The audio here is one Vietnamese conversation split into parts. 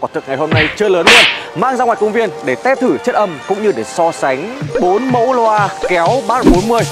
Quả thực ngày hôm nay chưa lớn luôn. Mang ra ngoài công viên để test thử chất âm Cũng như để so sánh bốn mẫu loa kéo Bass 40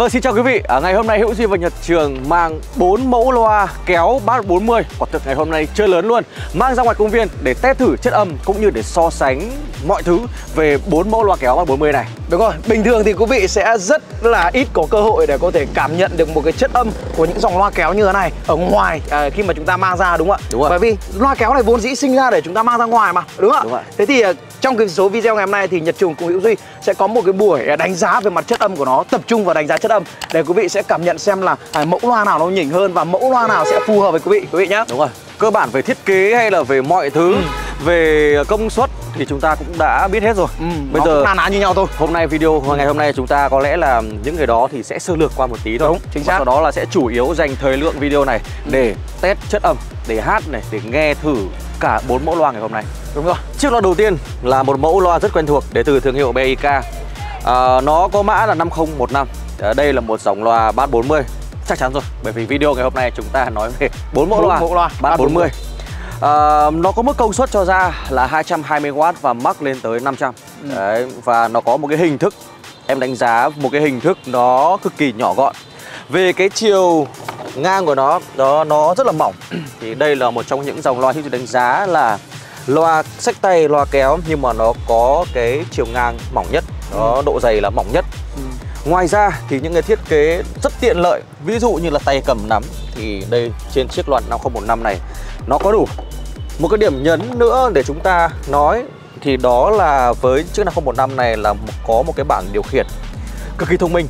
vâng, xin chào quý vị. À, ngày hôm nay Hữu Duy và Nhật Trường mang 4 mẫu loa kéo Bass 40. Quả thực ngày hôm nay chơi lớn luôn. Mang ra ngoài công viên để test thử chất âm cũng như để so sánh mọi thứ về 4 mẫu loa kéo Bass 40 này. Đúng rồi, bình thường thì quý vị sẽ rất là ít có cơ hội để có thể cảm nhận được một cái chất âm của những dòng loa kéo như thế này ở ngoài à, khi mà chúng ta mang ra đúng không ạ? Đúng rồi. Bởi vì loa kéo này vốn dĩ sinh ra để chúng ta mang ra ngoài mà, đúng không ạ? Đúng rồi. Thế thì à, trong cái số video ngày hôm nay thì Nhật Trường cùng Hữu Duy sẽ có một cái buổi đánh giá về mặt chất âm của nó, tập trung vào đánh giá chất âm để quý vị sẽ cảm nhận xem là à, mẫu loa nào nó nhỉnh hơn và mẫu loa nào sẽ phù hợp với quý vị, quý vị nhé. Đúng rồi. Cơ bản về thiết kế hay là về mọi thứ, về công suất thì chúng ta cũng đã biết hết rồi. Ừ, Bây giờ na ná như nhau thôi. hôm nay video ngày hôm nay chúng ta có lẽ là những người đó thì sẽ sơ lược qua một tí thôi. Đúng, chính Và xác. Sau đó là sẽ chủ yếu dành thời lượng video này để test chất âm, để hát này, để nghe thử cả bốn mẫu loa ngày hôm nay. Đúng rồi. Chiếc loa đầu tiên là một mẫu loa rất quen thuộc đến từ thương hiệu BIK. À, nó có mã là 5015. À, đây là một dòng loa Bass 40. Chắc chắn rồi, bởi vì video ngày hôm nay chúng ta nói về bốn mẫu Bốn loa, mẫu loa Bass Bass 40. À, nó có mức công suất cho ra là 220W và max lên tới 500. Đấy, và nó có một cái hình thức em đánh giá một cái hình thức nó cực kỳ nhỏ gọn. Về cái chiều ngang của nó, đó nó rất là mỏng. Thì đây là một trong những dòng loa ที่ tôi đánh giá là loa sách tay, loa kéo nhưng mà nó có cái chiều ngang mỏng nhất, nó độ dày là mỏng nhất. Ngoài ra thì những cái thiết kế rất tiện lợi Ví dụ như là tay cầm nắm Thì đây trên chiếc loa 5015 này Nó có đủ. Một cái điểm nhấn nữa để chúng ta nói Thì đó là với chiếc 5015 này là có một cái bảng điều khiển Cực kỳ thông minh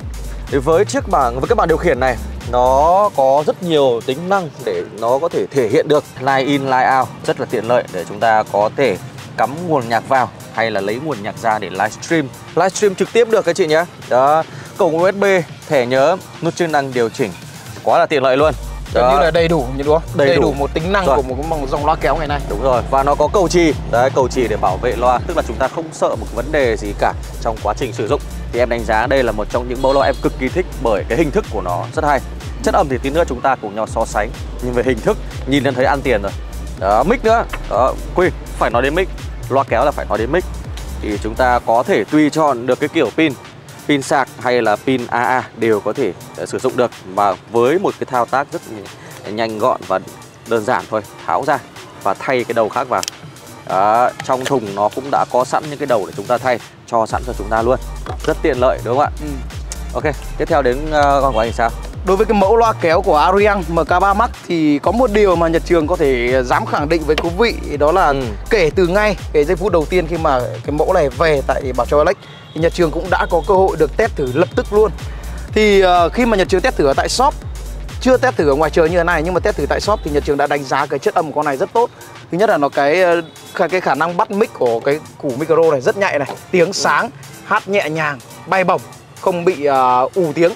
Thì với chiếc bảng với cái bảng điều khiển này nó có rất nhiều tính năng để nó có thể thể hiện được line in line out rất là tiện lợi để chúng ta có thể cắm nguồn nhạc vào hay là lấy nguồn nhạc ra để livestream livestream trực tiếp được các chị nhé đó cổng USB thẻ nhớ nút chức năng điều chỉnh quá là tiện lợi luôn Gần như là đầy đủ như đúng không? Đầy Đầy, đủ. đủ. một tính năng Rồi. của một cái dòng loa kéo ngày nay. Đúng rồi, và nó có cầu trì Đấy, cầu trì để bảo vệ loa Tức là chúng ta không sợ một vấn đề gì cả trong quá trình sử dụng thì em đánh giá đây là một trong những mẫu loa em cực kỳ thích Bởi cái hình thức của nó rất hay. Chất âm thì tí nữa chúng ta cùng nhau so sánh. Nhưng về hình thức, nhìn lên thấy ăn tiền rồi. Đó, mic nữa. Đó, Quy, phải nói đến mic. Loa kéo là phải nói đến mic. Thì chúng ta có thể tùy chọn được cái kiểu pin Pin sạc hay là pin AA đều có thể ờ, sử dụng được. Và với một cái thao tác rất nhanh gọn và đơn giản thôi. Tháo ra và thay cái đầu khác vào đó, trong thùng nó cũng đã có sẵn những cái đầu để chúng ta thay cho sẵn cho chúng ta luôn rất tiện lợi đúng không ạ Ừ. ok tiếp theo đến uh, con của anh thì sao Đối với cái mẫu loa kéo của Ariang MK3 Max thì có một điều mà Nhật Trường có thể dám khẳng định với quý vị đó là Ừ. kể từ ngay cái giây phút đầu tiên khi mà cái mẫu này về tại Bảo Châu Alex thì Nhật Trường cũng đã có cơ hội được test thử lập tức luôn. Thì ờ, khi mà Nhật Trường test thử ở tại shop chưa test thử ở ngoài trời như thế này nhưng mà test thử tại shop thì Nhật Trường đã đánh giá cái chất âm của con này rất tốt. Thứ nhất là nó cái ờ, cái khả năng bắt mic của cái củ micro này rất nhạy này, tiếng sáng, hát nhẹ nhàng, bay bổng, không bị uh, ù tiếng.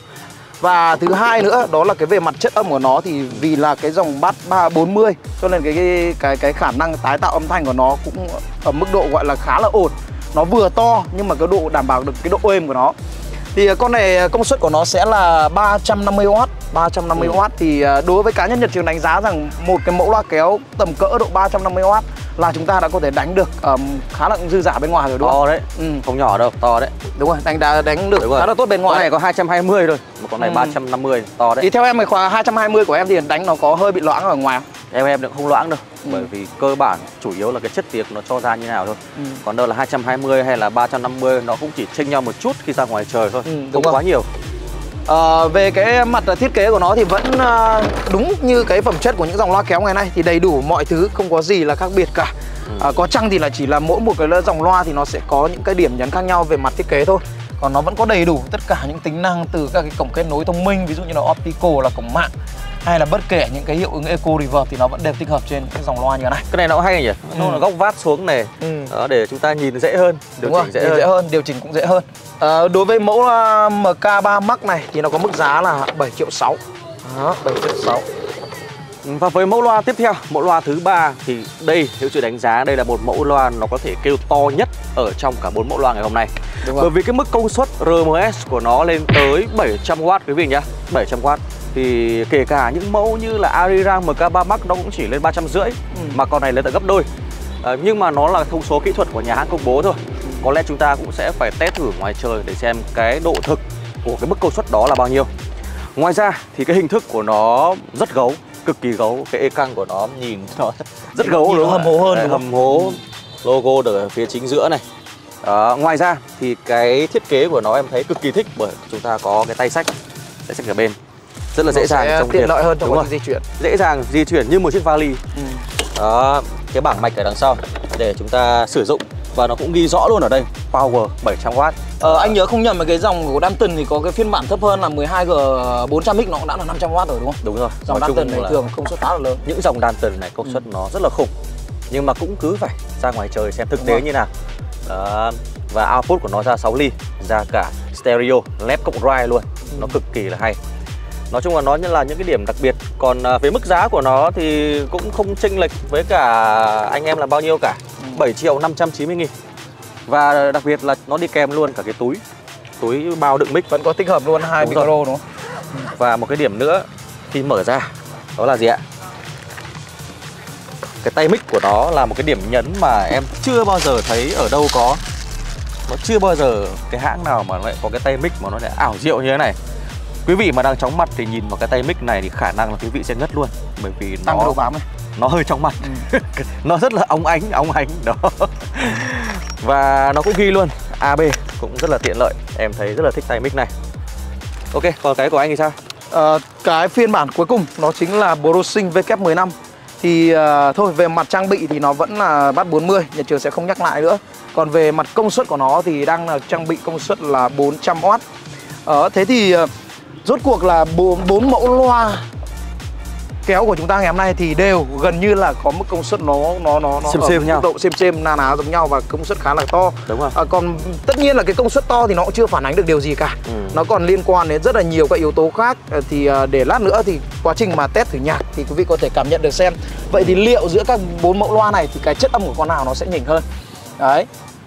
Và thứ hai nữa đó là cái về mặt chất âm của nó thì vì là cái dòng bass 340 cho nên cái cái cái cái khả năng tái tạo âm thanh của nó cũng ở mức độ gọi là khá là ổn. Nó vừa to nhưng mà cái độ đảm bảo được cái độ êm của nó. Thì con này công suất của nó sẽ là 350W 350W thì à, đối với cá nhân Nhật Trường đánh giá rằng một cái mẫu loa kéo tầm cỡ độ 350W là chúng ta đã có thể đánh được ờm, khá là dư giả bên ngoài rồi đúng không? to đấy Ừ. không nhỏ đâu to đấy Đúng rồi, đánh đã đánh được khá là tốt bên con ngoài. này có 220 thôi mà con này Ừ. 350 to đấy Thì theo em cái khóa 220 của em thì đánh nó có hơi bị loãng ở ngoài không? Em em đừng không loãng đâu Ừ. bởi vì cơ bản chủ yếu là cái chất tiếng nó cho ra như nào thôi Ừ. còn đâu là 220 hay là 350 nó cũng chỉ chênh nhau một chút khi ra ngoài trời thôi Ừ, đúng không rồi. quá nhiều Ờ, về cái mặt thiết kế của nó thì vẫn à, đúng như cái phẩm chất của những dòng loa kéo ngày nay thì đầy đủ mọi thứ không có gì là khác biệt cả. À, có chăng thì là chỉ là mỗi một cái dòng loa thì nó sẽ có những cái điểm nhấn khác nhau về mặt thiết kế thôi. Còn nó vẫn có đầy đủ tất cả những tính năng từ các cái cổng kết nối thông minh ví dụ như là optical là cổng mạng hay là bất kể những cái hiệu ứng eco reverb thì nó vẫn đều tích hợp trên cái dòng loa như thế này. cái này nó cũng hay nhỉ nó Ừ. là góc vát xuống này Ừ. đó, để chúng ta nhìn dễ hơn điều Đúng chỉnh rồi, dễ hơn dễ hơn, điều chỉnh cũng dễ hơn. Ờ, đối với mẫu à, MK3 Max này thì nó có mức giá là 7 triệu 6. Đó, 7 triệu 6. Và với mẫu loa tiếp theo, mẫu loa thứ ba thì đây nếu chưa đánh giá đây là một mẫu loa nó có thể kêu to nhất ở trong cả bốn mẫu loa ngày hôm nay. Đúng Bởi vì cái mức công suất RMS của nó lên tới 700W quý vị nhá, 700W thì kể cả những mẫu như là Ariran MK3 Max nó cũng chỉ lên 350 Ừ. mà con này lên tận gấp đôi. Ờ, nhưng mà nó là thông số kỹ thuật của nhà hãng công bố thôi. Có lẽ chúng ta cũng sẽ phải test thử ngoài trời để xem cái độ thực của cái mức công suất đó là bao nhiêu. Ngoài ra thì cái hình thức của nó rất gấu, cực kỳ gấu. Cái e căng của nó nhìn nó rất gấu Nhìn đúng hầm hố hơn, Đấy? Hầm hố logo được ở phía chính giữa này. Đó, ngoài ra thì cái thiết kế của nó em thấy cực kỳ thích bởi chúng ta có cái tay sách, tay sách ở bên rất là dễ dàng trong tiện việc- lợi hơn trong quá di chuyển. dễ dàng di chuyển như một chiếc vali. Ừ. Đó, cái bảng mạch ở đằng sau để chúng ta sử dụng và nó cũng ghi rõ luôn ở đây power 700W. Ờ, anh nhớ không nhầm là cái dòng của Danton thì có cái phiên bản thấp hơn là 12G 400X nó cũng đã là 500W rồi đúng không? Đúng rồi. Dòng nói Danton này là thường công suất khá là lớn. những dòng Danton này công suất nó rất là khủng nhưng mà cũng cứ phải ra ngoài trời xem thực Đúng tế rồi. như nào Đó. và output của nó ra 6 ly ra cả stereo left cộng right luôn nó cực kỳ là hay nói chung là nó như là những cái điểm đặc biệt. Còn à, về mức giá của nó thì cũng không chênh lệch với cả anh em là bao nhiêu cả. 7 triệu 590 nghìn. Và đặc biệt là nó đi kèm luôn cả cái túi. Túi bao đựng mic. Vẫn có tích hợp luôn hai micro đúng không? và một cái điểm nữa khi mở ra đó là gì ạ? Cái tay mic của nó là một cái điểm nhấn mà em chưa bao giờ thấy ở đâu có. Nó chưa bao giờ cái hãng nào mà lại có cái tay mic mà nó lại ảo diệu như thế này Quý vị mà đang chóng mặt thì nhìn vào cái tay mic này thì khả năng là quý vị sẽ ngất luôn Bởi vì Tăng nó độ bám này. nó hơi chóng mặt. Ừ. nó rất là óng ánh óng ánh đó. Và nó cũng ghi luôn AB cũng rất là tiện lợi em thấy rất là thích tay mic này. Ok còn cái của anh thì sao? Ờ, cái phiên bản cuối cùng nó chính là Brosing VK15 thì ờ, thôi về mặt trang bị thì nó vẫn là bắt 40 nhà trường sẽ không nhắc lại nữa. Còn về mặt công suất của nó thì đang là trang bị công suất là 400W ờ, thế thì ờ, rốt cuộc là bốn mẫu loa kéo của chúng ta ngày hôm nay thì đều gần như là có mức công suất nó nó nó nó Xem ở xem nhau. độ xem xem na ná giống nhau và công suất khá là to. Đúng không À, còn tất nhiên là cái công suất to thì nó cũng chưa phản ánh được điều gì cả. Ừ. nó còn liên quan đến rất là nhiều các yếu tố khác. Ờ, thì à, để lát nữa thì quá trình mà test thử nhạc thì quý vị có thể cảm nhận được xem. Vậy thì liệu giữa các bốn mẫu loa này thì cái chất âm của con nào nó sẽ nhỉnh hơn? Đấy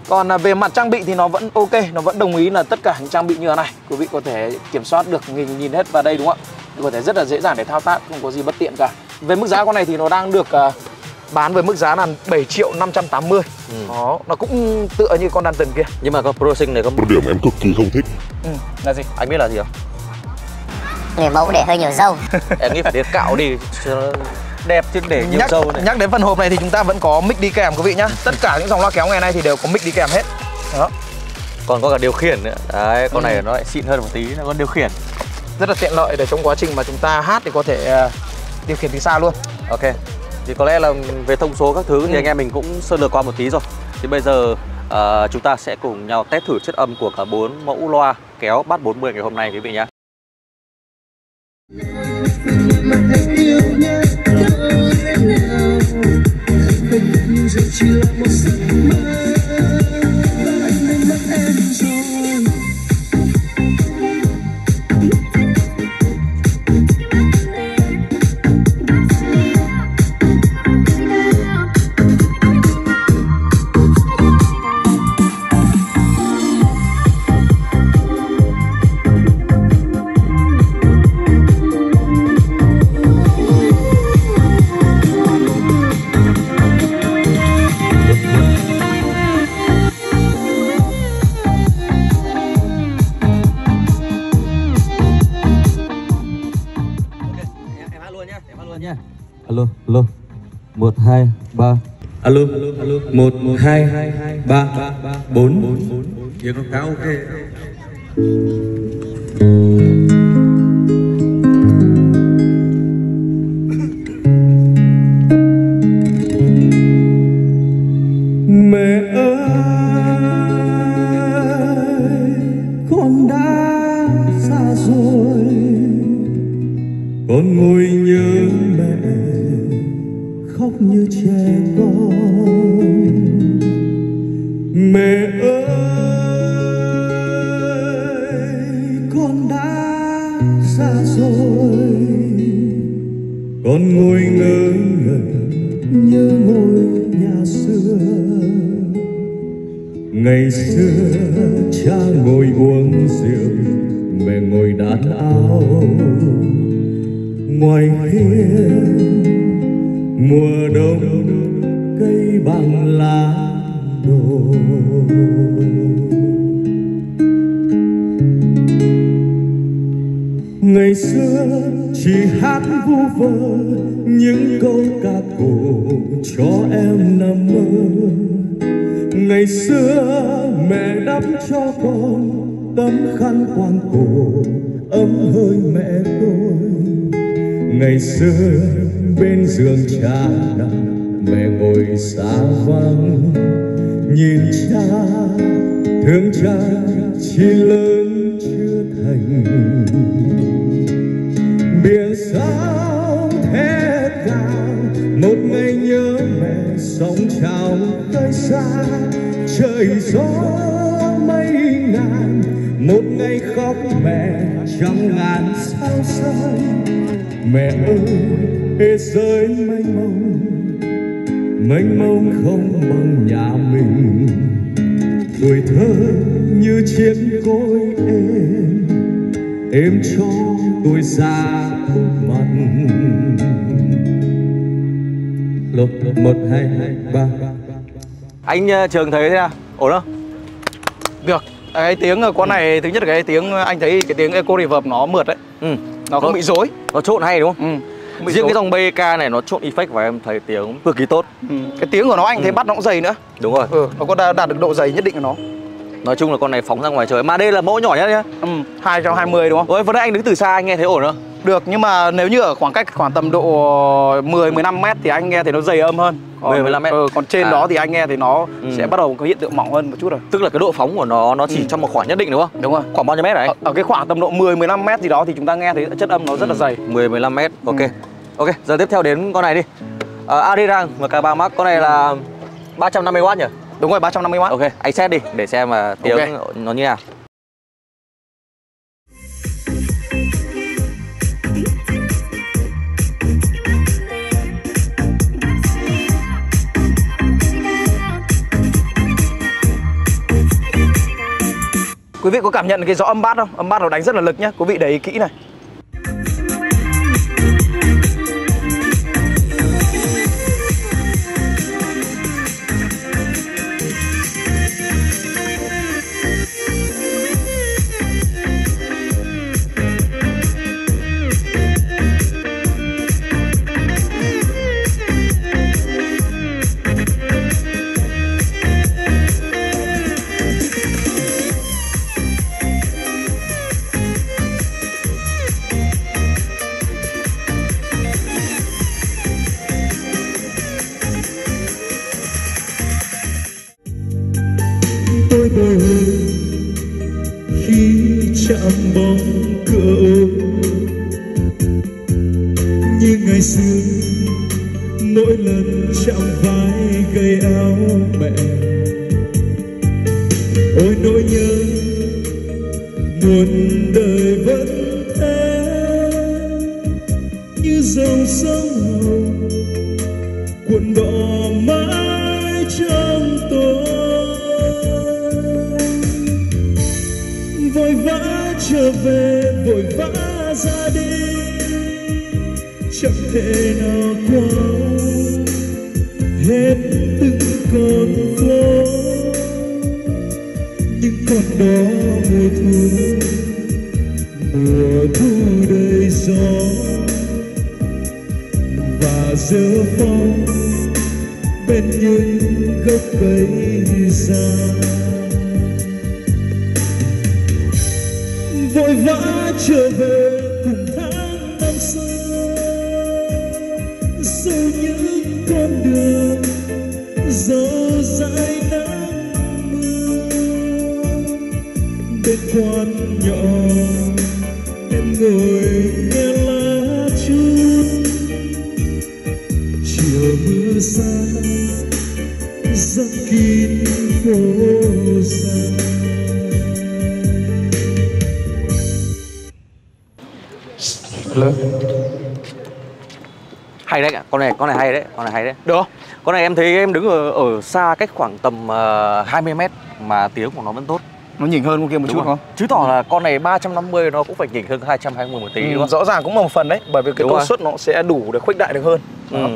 còn à, về mặt trang bị thì nó vẫn ok nó vẫn đồng ý là tất cả những trang bị như thế này. Quý vị có thể kiểm soát được nhìn nhìn hết vào đây đúng không ạ? Có thể rất là dễ dàng để thao tác không có gì bất tiện cả. Về mức giá con này thì nó đang được à, bán với mức giá là 7 triệu 580 Ừ. đó nó cũng tựa như con Danton kia. Nhưng mà con ProSync này có một điểm em cực kỳ không thích. Ừ, là gì? Anh biết là gì không? Người mẫu để hơi nhiều dâu. Em nghĩ phải đến cạo đi cho nó đẹp chứ để nhiều nhắc, dâu này. nhắc đến phần hộp này thì chúng ta vẫn có mic đi kèm quý vị nhá. Tất cả những dòng loa kéo ngày nay thì đều có mic đi kèm hết. Đó. Còn có cả điều khiển nữa. Đấy con Ừ. này nó lại xịn hơn một tí nó có điều khiển. Rất là tiện lợi để trong quá trình mà chúng ta hát thì có thể ờ, điều khiển từ xa luôn. Ok. Thì có lẽ là về thông số các thứ thì Ừ. anh em mình cũng sơ lược qua một tí rồi. Thì bây giờ ờ, chúng ta sẽ cùng nhau test thử chất âm của cả bốn mẫu loa kéo Bass 40 ngày hôm nay quý vị nhé em hát alo alo một hai ba bốn. Giờ con cao ok. Ngoài hiên, mùa đông cây bằng lá đổ. Ngày xưa chỉ hát vu vơ những câu ca cổ cho em nằm mơ. Ngày xưa mẹ đắp cho con tấm khăn quàng cổ, ấm hơi mẹ tôi ngày xưa bên giường cha nằm, mẹ ngồi xa vắng. Nhìn cha, thương cha chỉ lớn chưa thành. Biển sao thế cao, một ngày nhớ mẹ sóng trào tới xa. Trời gió mây ngàn, một ngày khóc mẹ trong ngàn sao rơi mẹ ơi thế giới mênh mông mênh mông không bằng nhà mình tuổi thơ như chiếc cối êm êm cho tôi ra mặt lục một hai hai ba Anh ờ, Trường thấy thế nào? Ổn không? Được cái tiếng ở con này thứ nhất là cái tiếng anh thấy cái tiếng echo reverb nó mượt đấy Ừ. nó không Nó- bị rối Nó trộn hay đúng không? ừ. Riêng rối. cái dòng BK này nó trộn effect và em thấy tiếng cực kỳ tốt. ừ. cái tiếng của nó anh thấy bắt nó cũng dày nữa Đúng rồi. ừ. nó có đạt, được độ dày nhất định của nó Nói chung là con này phóng ra ngoài trời. Mà đây là mẫu nhỏ nhất nhá. ừ. 220 đúng không Ôi, vừa nãy anh đứng từ xa anh nghe thấy ổn không? được nhưng mà nếu như ở khoảng cách khoảng tầm độ 10 15 mét thì anh nghe thì nó dày âm hơn 10, 15 mét. ừ, còn trên À. đó thì anh nghe thì nó Ừ. sẽ bắt đầu có hiện tượng mỏng hơn một chút rồi Tức là cái độ phóng của nó nó chỉ Ừ. trong một khoảng nhất định đúng không? đúng rồi Khoảng bao nhiêu mét đấy? ở, ở cái khoảng tầm độ 10 15 mét gì đó thì chúng ta nghe thấy chất âm nó rất là dày 10 15 mét. Ok. Ừ. Ok, giờ tiếp theo đến con này đi. Uh, Adirang MK3 Max con này là 350W nhỉ? đúng rồi 350 w Ok, anh xét đi để xem mà tiếng Ok. nó như nào. Quý vị có cảm nhận cái gió âm bát không? Âm bát nó đánh rất là lực nhá. Quý vị để ý kỹ này. Vã ra đi chẳng thể nào qua hết từng con phố những con đó mùa thu mùa thu đầy gió và giữa phong bên những gốc cây già trở về cùng tháng năm xưa. Dù những con đường dẫu dài nắng mưa, bên quán nhỏ em ngồi nghe lá chuông. Chiều mưa xa dâng kín phố con này con này hay đấy con này hay đấy Được không? con này em thấy em đứng ở ở xa cách khoảng tầm uh, 20 mét mà tiếng của nó vẫn tốt Nó nhỉnh hơn con kia một chút không? Chứng tỏ là con này 350 nó cũng phải nhỉnh hơn 220 một tí Ừ, đúng không? rõ ràng cũng là một phần đấy bởi vì cái Đúng công rồi. suất nó sẽ đủ để khuếch đại được hơn Ừ.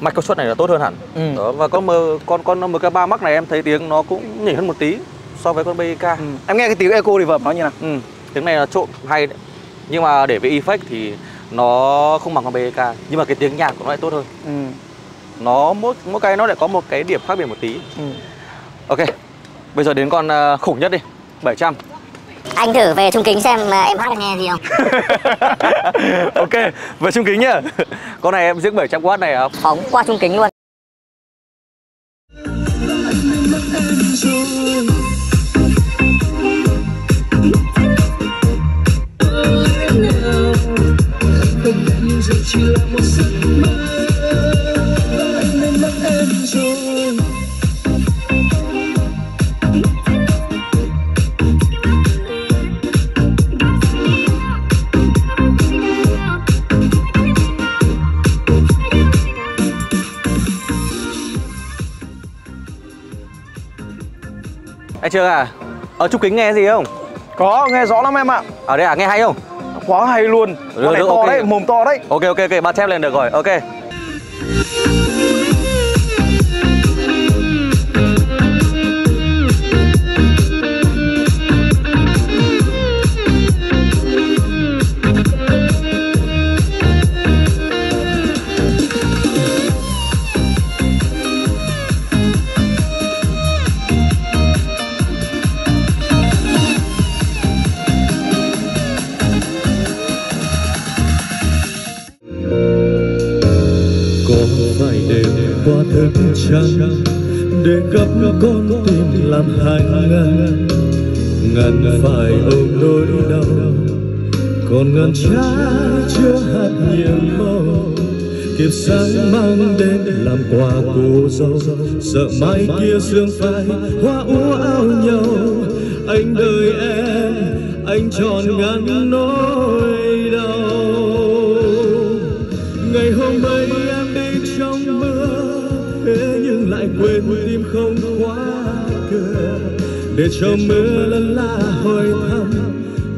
Mạch công suất này là tốt hơn hẳn. Ừ. Đó, và con M, con con MK3 Max này em thấy tiếng nó cũng nhỉnh hơn một tí so với con BK. Ừ. em nghe cái tiếng echo reverb nó như nào Ừ. Tiếng này là trộn hay đấy. Nhưng mà để về effect thì nó không bằng con BK, nhưng mà cái tiếng nhạc của nó lại tốt hơn. ừ. Nó mỗi mỗi cái nó lại có một cái điểm khác biệt một tí. Ừ. Ok. Bây giờ đến con ờ, khủng nhất đi. 700. Anh thử về trung kính xem à, em hát nghe gì không? ok, về trung kính nhá. Con này em giếc 700W này à, Phóng qua trung kính luôn. Ở trung kính nghe gì không? có nghe rõ lắm em ạ Ở đây à nghe hay không? quá hay luôn con này được, to ok. đấy mồm to đấy Ok ok ok, bắt chép lên được rồi. Ok. Trái chưa hạt nhiệm màu, kiếp sáng mang đến làm quà cô dâu sợ mai kia sương phai, hoa úa áo nhau. Anh đợi em, anh tròn ngàn nỗi đau. Ngày hôm ấy em đi trong mưa, thế nhưng lại quên tim không khóa cửa. Để cho mưa lân la hỏi thăm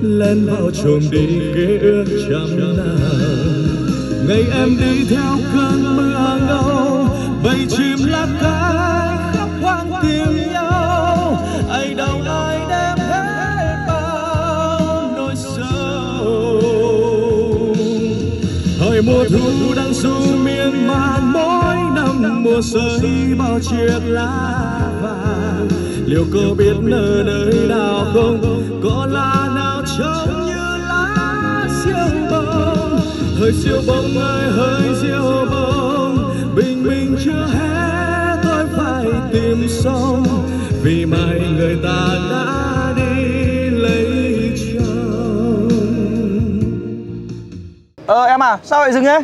lên bao trùm đi ký ức trăm năm. Ngày em đi theo cơn mưa ngâu, bầy chim lá cá khắp hoang tìm nhau ai đâu ai đem hết bao nỗi sầu. Thời mùa thu đang du miên man, mỗi năm mùa rơi bao chiếc lá vàng. Liệu cô biết nơi nơi nào không hơi diêu bông ơi hơi diêu bông bình minh chưa hết tôi phải tìm sông vì mai người ta đã đi lấy chồng ờ em à sao lại dừng ấy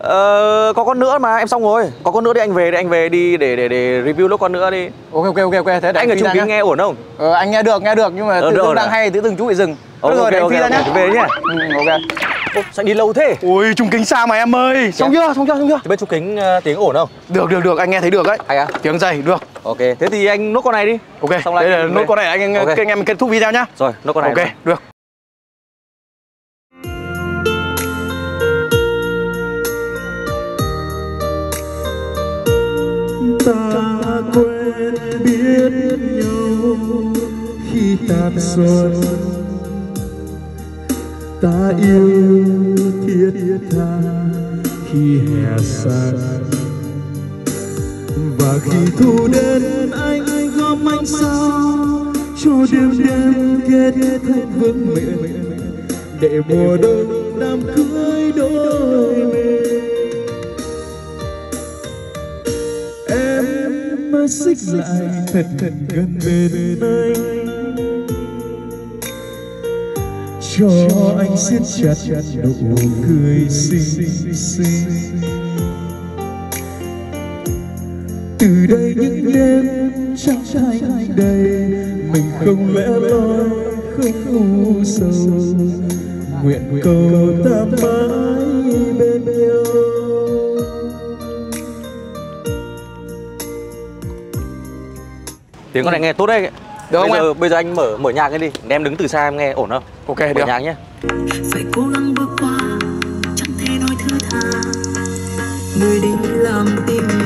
Ờ, có con nữa mà em xong rồi. Có con nữa đi anh về đi, anh về đi để để để review lúc con nữa đi. ok ok ok ok thế để Anh ở ra kính nghe ổn không? ờ, anh nghe được nghe được nhưng mà Ờ, tự dưng đang à? hay tự dưng chú bị dừng Ờ, Được rồi ok, để anh ok, phi ra ok, nhá về nhá. ừ, ok Ô, sao đi lâu thế? ui trung kính xa mà em ơi xong chưa xong chưa xong chưa Thì bên trung kính ờ, tiếng ổn không? được được được anh nghe thấy được đấy Hay à? tiếng dày được Ok, thế thì anh nốt con này đi. ok Xong lại đây là nốt con này anh Ok. anh em kết thúc video nhá Rồi, nốt con này. ok được ta quen biết nhau khi tàn xuân ta yêu thiết tha khi hè sang và khi thu đến, anh gom ánh sao, cho đêm đêm kết thành vương miện để mùa đông đám cưới đôi mình em mới xích lại thật thật gần bên anh. cho anh siết chặt nụ cười xinh xinh. Từ đây những đêm trong thành đầy, mình không lẽ loi, không u sầu. Nguyện cầu ta mãi bên nhau. Tiếng con này nghe tốt đấy. Được không bây giờ bây giờ anh mở mở nhạc lên đi. Em đứng từ xa em nghe ổn không? Ok mở được. nhạc nhé. Phải cố gắng bước qua chẳng thể nói thứ tha. Người đi làm tim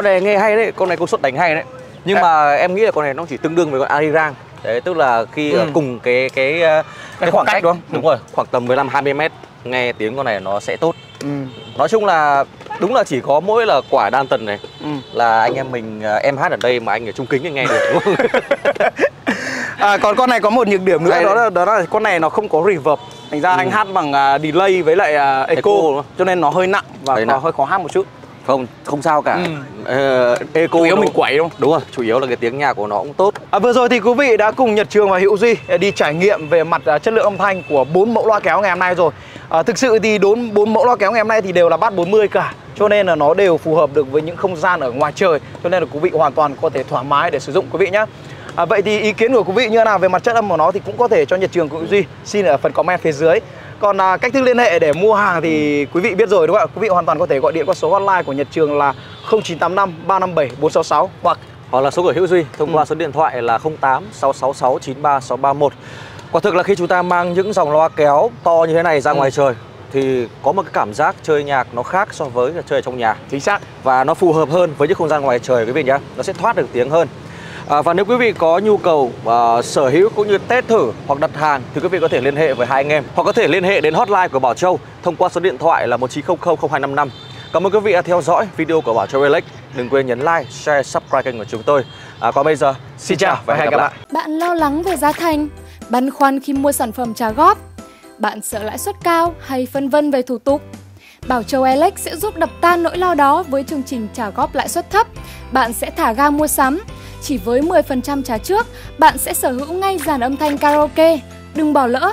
con này nghe hay đấy con này công suất đánh hay đấy nhưng À. mà em nghĩ là con này nó chỉ tương đương với con Arirang đấy tức là khi Ừ. ờ, cùng cái cái ờ, cái khoảng cách đúng không? đúng rồi khoảng tầm 15 20 mét nghe tiếng con này nó sẽ tốt Ừ. nói chung là đúng là chỉ có mỗi là quả đan tần này Ừ. là anh em mình ờ, em hát ở đây mà anh ở trung kính thì nghe được đúng không À, còn con này có một nhược điểm nữa đó là đó là con này nó không có reverb. Thành ra Ừ. anh hát bằng à, delay với lại à, echo, Echo cho nên nó hơi nặng và nặng. hơi khó hát một chút. Không không sao cả Ừ. Ờ, echo Chủ yếu nó- mình quẩy đúng không? đúng rồi chủ yếu là cái tiếng nhạc của nó cũng tốt À, vừa rồi thì quý vị đã cùng Nhật Trường và Hữu Duy đi trải nghiệm về mặt à, chất lượng âm thanh của bốn mẫu loa kéo ngày hôm nay rồi. À, thực sự thì bốn bốn mẫu loa kéo ngày hôm nay thì đều là bass 40 cả. Cho nên là nó đều phù hợp được với những không gian ở ngoài trời. Cho nên là quý vị hoàn toàn có thể thoải mái để sử dụng quý vị nhé. À, vậy thì ý kiến của quý vị như thế nào về mặt chất âm của nó thì cũng có thể cho Nhật Trường cũng Duy xin ở phần comment phía dưới. Còn à, cách thức liên hệ để mua hàng thì quý vị biết rồi đúng không ạ? Quý vị hoàn toàn có thể gọi điện qua số hotline của Nhật Trường là 0985 357 466 hoặc hoặc là số của Hữu Duy thông Ừ. qua số điện thoại là 08 666 93 631. Quả thực là khi chúng ta mang những dòng loa kéo to như thế này ra Ừ. ngoài trời thì có một cái cảm giác chơi nhạc nó khác so với là chơi ở trong nhà chính xác và nó phù hợp hơn với những không gian ngoài trời quý vị nhé. Nó sẽ thoát được tiếng hơn. À, và nếu quý vị có nhu cầu à, sở hữu cũng như test thử hoặc đặt hàng thì quý vị có thể liên hệ với hai anh em hoặc có thể liên hệ đến hotline của Bảo Châu thông qua số điện thoại là 1900 0255. Cảm ơn quý vị đã theo dõi video của Bảo Châu Elect. Đừng quên nhấn like, share, subscribe kênh của chúng tôi. À, còn bây giờ, xin chào và hẹn gặp lại. Bạn lo lắng về giá thành, băn khoăn khi mua sản phẩm trả góp, bạn sợ lãi suất cao hay phân vân về thủ tục. Bảo Châu Elect sẽ giúp đập tan nỗi lo đó với chương trình trả góp lãi suất thấp. Bạn sẽ thả ga mua sắm. Chỉ với 10% trả trước, bạn sẽ sở hữu ngay dàn âm thanh karaoke. Đừng bỏ lỡ